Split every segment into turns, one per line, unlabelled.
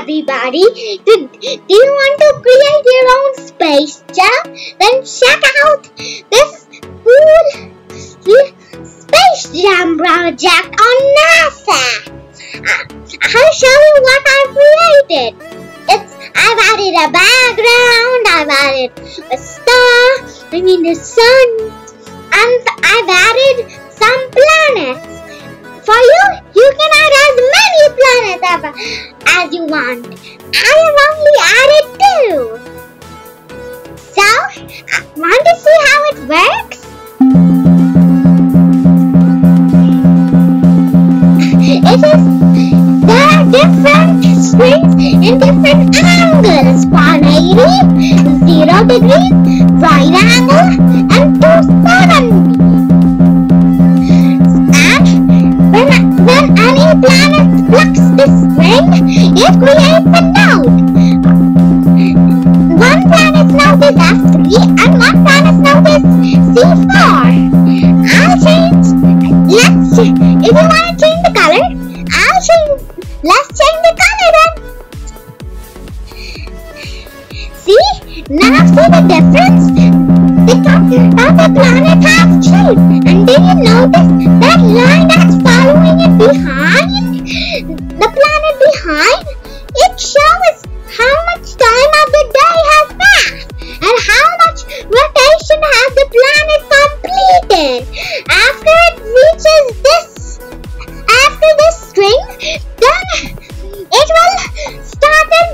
everybody. Do, do you want to create your own space jam? Then check out this cool space jam project on NASA. I'll show you what I've created. It's I've added a background, I've added a star, I mean the sun, and I've added some planets. For you, planets as you want. I have only added two. So, uh, want to see how it works? It is, there are different strings in different angles. 180, 0 degrees, right angle, and 270. And when, when any planet it creates a note. One planet's note is F3 and one planet's note is C4. I'll change, let's, if you want to change the color, I'll change, let's change the color then. See, now see the difference? The top of the planet has shape. And did you notice that line time? It shows how much time of the day has passed and how much rotation has the planet completed. After it reaches this, after this string, then it will start and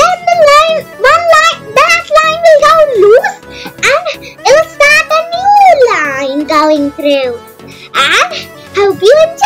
then the line, one line, that line will go loose and it will start a new line going through. And hope you enjoy.